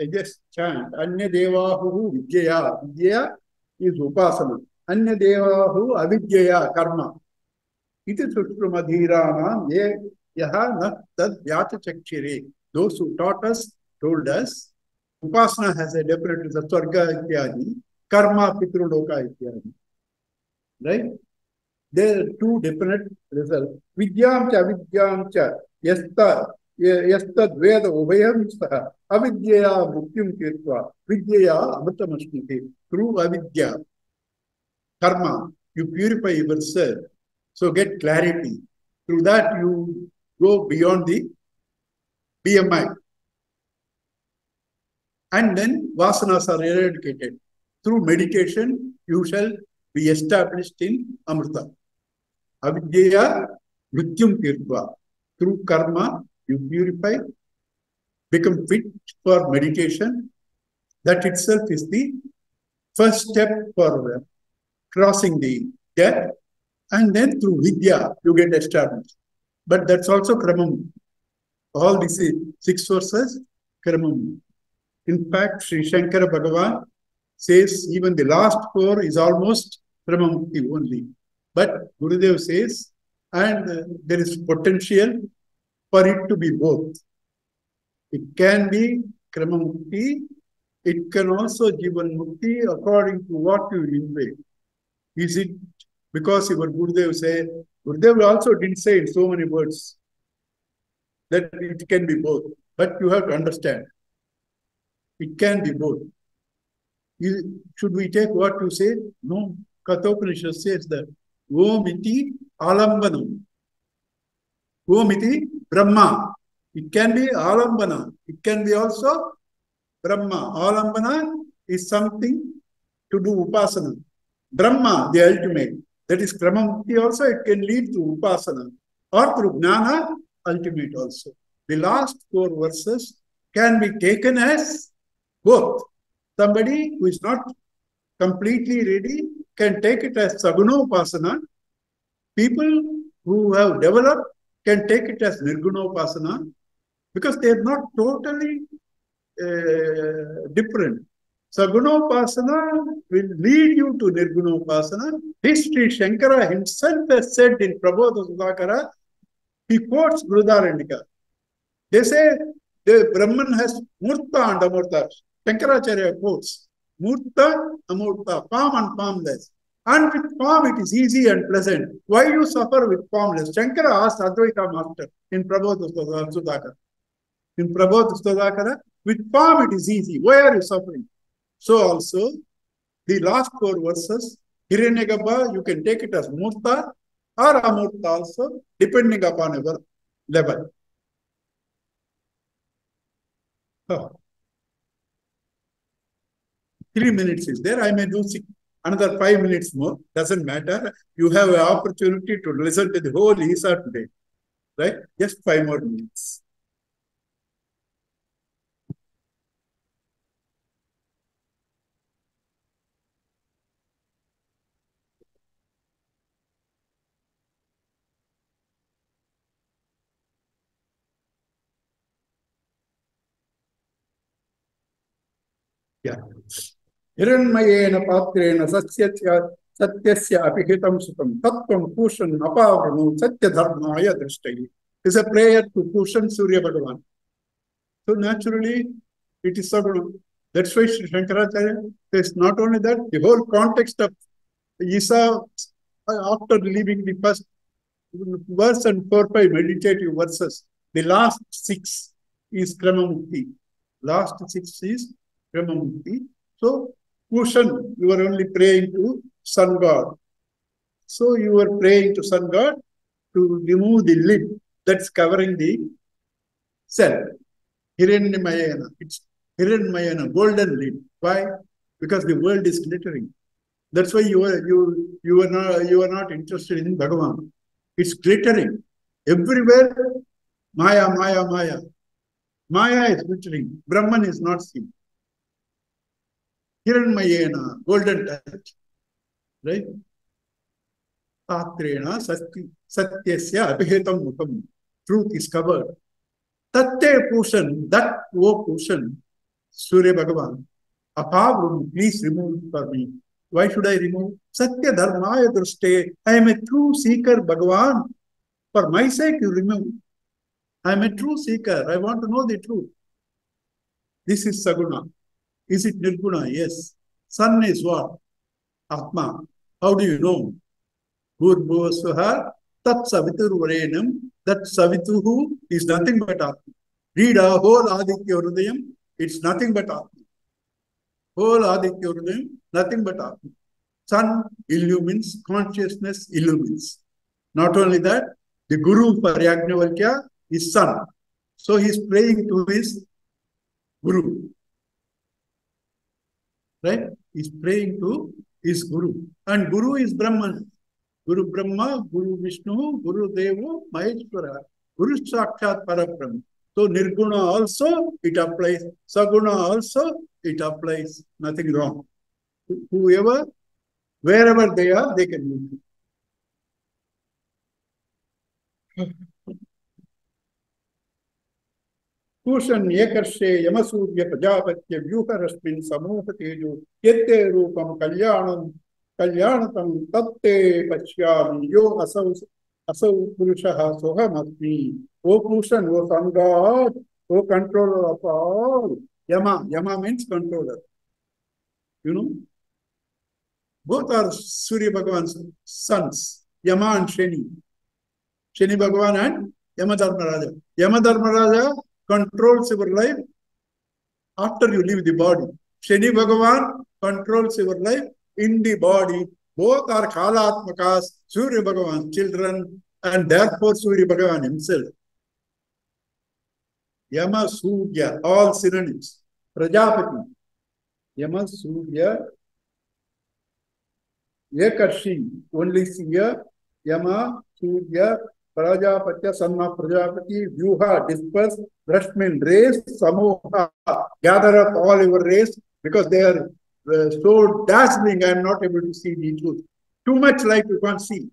I just chant Anya Devahu Vidyaya. Vidyaya is Upasana. Anya Devahu Avidyaya Karma. Iti Sushrumadhiranam Ye Yaha Tad Vyata. Those who taught us told us Upasana has a definite result. Swarga Ityadi. Karma Pitruloka Ityadi. Right? There are two definite results. Vidyam cha vidyam cha yasta yastad veda ubhayam saha avidyaya muktyam kirtva vidyaya amritamashmiti. Through avidya, karma, you purify yourself. So get clarity. Through that you go beyond the BMI. And then vasanas are eradicated. Through meditation, you shall be established in Amrita. Avidya Mrityum Tirtva. Through karma, you purify, become fit for meditation. That itself is the first step for uh, crossing the death. And then through Vidya, you get established. But that's also Kramam. All these six sources, Kramam. In fact, Sri Shankara Bhagavan says even the last four is almost Brahmamukti only. But Gurudev says, and uh, there is potential for it to be both. It can be Kramamukti, it can also Jivan Mukti according to what you enjoy. Is it because your Gurudev said, Gurudev also didn't say in so many words that it can be both. But you have to understand, it can be both. You, should we take what you say? No. Kathopanishad says that Om iti alambanam. Om Brahma. It can be alambana. It can be also Brahma. Alambana is something to do upasana. Brahma, the ultimate. That is Kramamukti also, it can lead to upasana. Or through ultimate also. The last four verses can be taken as both. Somebody who is not completely ready can take it as Sagunopasana. People who have developed can take it as Nirgunopasana because they are not totally uh, different. Sagunopasana will lead you to Nirgunopasana. History Shankara himself has said in Prabodha Sudhakara, he quotes Brihadaranyaka. They say the Brahman has Murta and Amurta. Shankaracharya quotes Murta, Amurta, form and formless. And with form it is easy and pleasant. Why you suffer with formless? Shankara asked Advaita Master in Prabodha Sudhakara. In Prabodha Sudhakara, with form it is easy. Why are you suffering? So also, the last four verses, Hiranyagabha, you can take it as Murta or Amurta also, depending upon your level. Oh. Three minutes is there. I may do six, another five minutes more. Doesn't matter. You have an opportunity to listen to the whole Isa today. Right? Just five more minutes. Yeah. हिरण्मयेन पात्रेण सत्यस्य सत्यस्य अपिहितं सुतं तत्त्वं पूषन् अपावृणु सत्यधर्माय दृष्टैः is a prayer to Pushan Surya Bhagavan. So naturally, it is Saguna. That's why Sri Shankaracharya says not only that, the whole context of Isa, after leaving the first verse and four, five meditative verses, the last six is Kramamukti. Last six is Brahmamukti. So, Pushan, you are only praying to sun god. So you are praying to sun god to remove the lid that's covering the cell. Hiranyamayana. It's Hiranyamayana, golden lid. Why? Because the world is glittering. That's why you are you you are not you are not interested in Bhagavan. It's glittering. Everywhere Maya, Maya, Maya. Maya is glittering. Brahman is not seen. Hiranmayena, golden touch. Right? Tatrena sati, satyasya abhihetam mukam. Truth is covered. Tatte Pushan, that O Pushan, Surya Bhagavan, Apavrum, please remove it for me. Why should I remove? Satya Dharmaya Druste. I am a true seeker, Bhagavan. For my sake, you remove. I am a true seeker. I want to know the truth. This is Saguna. Is it Nirguna? Yes. Sun is what? Atma. How do you know? Bhurbhuvasvaha Tat Savitur That Savituhu is nothing but Atma. Read a whole Aditya Hridayam. It's nothing but Atma. Whole Aditya Hridayam, nothing but Atma. Sun illumines, consciousness illumines. Not only that, the Guru for Yajnavalkya is sun. So he is praying to his Guru. Right? He is praying to his Guru. And Guru is Brahman. Guru Brahma, Guru Vishnu, Guru Devo, Maheshwara. Guru Sakshat Parabrahma. So Nirguna also it applies. Saguna also it applies. Nothing wrong. Whoever, wherever they are, they can use it. पूषण्येकर्षे यमसूर्य प्रजापत्य व्यूहरस्मिन् समूह तेजो यत्ते रूपं कल्याणं कल्याणतं तत्ते पश्यामि। यो असौ असौ पुरुषः सोऽहमस्मि ओ पूषन् ओ सङ्गात् ओ कंट्रोलर ऑफ़ ऑल यमा यमा means controller you know both are Surya Bhagavan's sons, Yama and Sheni. Sheni Bhagavan and Yama Dharmaraja. Yama Dharmaraja controls your life after you leave the body. Shani Bhagavan controls your life in the body. Both are Kalatmakas, Surya Bhagavan's children, and therefore Surya Bhagavan himself. Yama Surya, all synonyms. Prajapati. Yama Surya. Ekarshi, only Surya. Yama Surya. Prajapatya, son of Prajapati, Vyuha, disperse, Rashmin, race, Samoha, gather up all your race because they are uh, so dazzling, I am not able to see the truth. Too much light you can't see.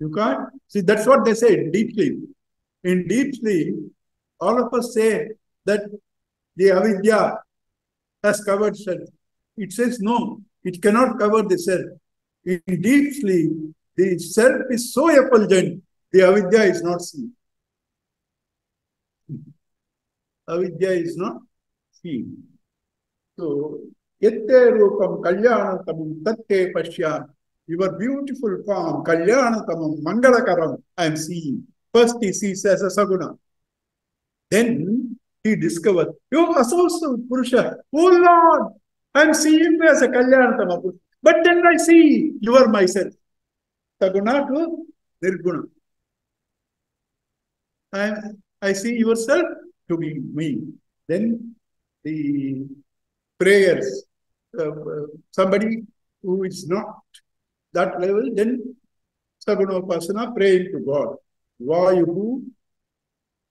You can't see. That's what they say in deep sleep. In deep sleep, all of us say that the avidya has covered self. It says no, it cannot cover the self. In deep sleep, the self is so effulgent, the avidya is not seen. Avidya is not seen. So, yette rupam kalyanatamam tatte pashyam. Your beautiful form, kalyanatamam mangalakaram, I am seeing. First he sees as a saguna. Then he discovers, you associate Purusha. Oh Lord, I am seeing you as a kalyanatama. But then I see you are myself. Saguna to Nirguna. I, I see yourself to be me. Then the prayers, uh, somebody who is not that level, then Saguna Upasana praying to God. Why Vayuhu.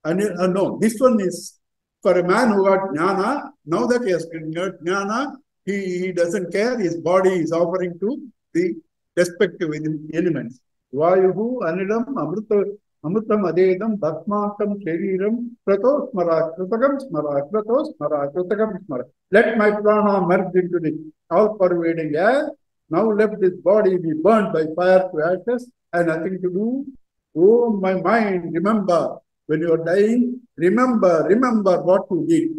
And uh, no, this one is for a man who got jnana. Now that he has got jnana, he, he doesn't care. His body is offering to the respective elements. Vayuhu, Anilam, Amrita, Amritam Adedam, Bhasmakam, Shariram, Krato Smara, Kritakam Smara, Krato Smara, Kritakam Smara. Let my prana merge into the all pervading air. Now let this body be burned by fire to ashes and nothing to do. Oh, my mind, remember, when you are dying, remember, remember what you did.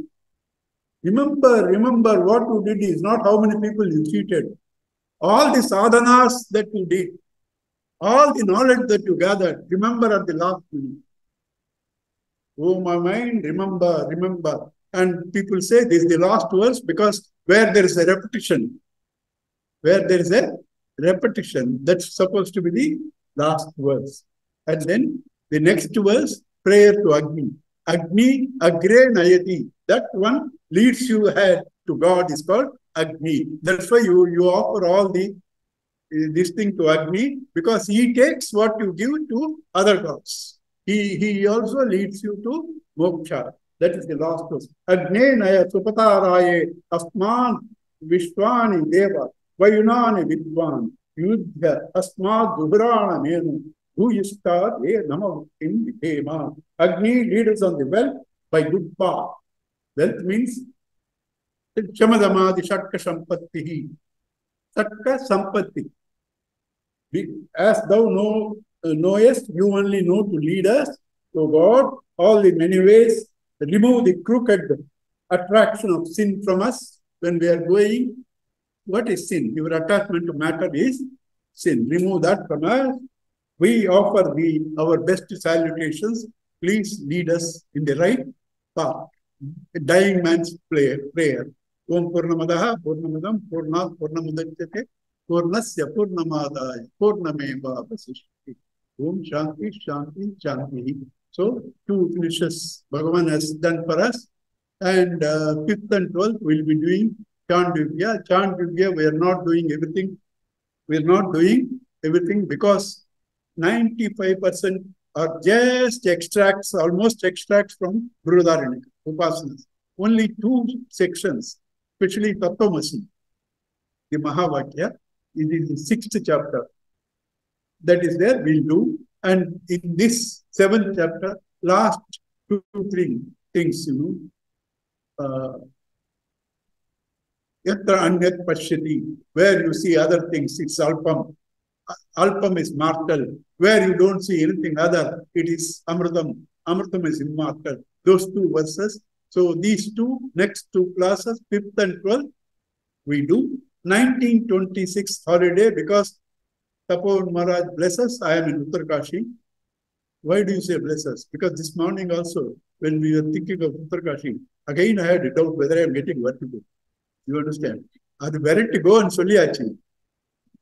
Remember, remember what you did is not how many people you cheated. All the sadhanas that you did, all the knowledge that you gathered, remember at the last minute. Oh, my mind, remember, remember. And people say this is the last verse because where there is a repetition, where there is a repetition, that's supposed to be the last verse. And then the next verse, prayer to Agni. Agni Agre Nayati. That one leads you ahead to God is called Agni. That's why you, you offer all the this thing to Agni because he takes what you give to other gods. He, he also leads you to moksha. That is the last verse. Agne naya supataraye asman vishwani deva vayunani vidvan yudhya asmad duhrana nenu bhuyistad e namavukim vidhema. Agni leads on the wealth by good path. Wealth means Sampatti. As thou know, uh, knowest, you only know to lead us to God, all the many ways, remove the crooked attraction of sin from us when we are going. What is sin? Your attachment to matter is sin. Remove that from us. We offer the our best salutations. Please lead us in the right path. A dying man's prayer. prayer. ओम पूर्ण पूर्णमद पूर्णा पूर्णमुदे पूर्णस्य पूर्णमादाय पूर्णमेव अवशिष्यते ओम शांति शांति शांति। सो टू फिनिशर्स भगवान has done for us and 5th and 12th will be doing Chandogya Chandogya we are not doing everything we are not doing everything because 95% are just extracts almost extracts from Brihadaranyaka Upasana only two sections especially Tattvamasi, the Mahavakya, in the sixth chapter. That is there, we'll do. And in this seventh chapter, last two, three things, you know, uh, Yatra Anyat Pashyati, where you see other things, it's Alpam. Alpam is mortal. Where you don't see anything other, it is Amritam. Amritam is immortal. Those two verses so these two, next two classes, fifth and twelfth, we do. 1926 holiday because Tapovan Maharaj bless us, I am in Uttarkashi. Why do you say bless us? Because this morning also, when we were thinking of Uttarkashi, again I had a doubt whether I am getting what to do. You understand? அது variety go and சொல்லியாச்சு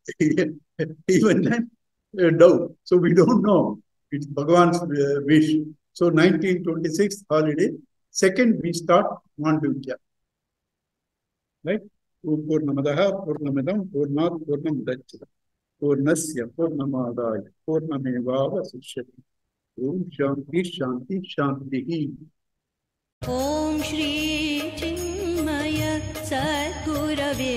even then uh, doubt so we don't know it's bhagavan's uh, wish so 1926 holiday Second, we start Mandukya. Right? Purnamadaha, Purnamidam, Purnat, Purnamudachita. Purnasya, Purnamadaya, Purnamevava Sushyati. Om Shanti, Shanti, Shanti. Om Shri Chinmay सद्गुरवे